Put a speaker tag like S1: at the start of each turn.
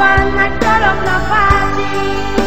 S1: one night girl of no.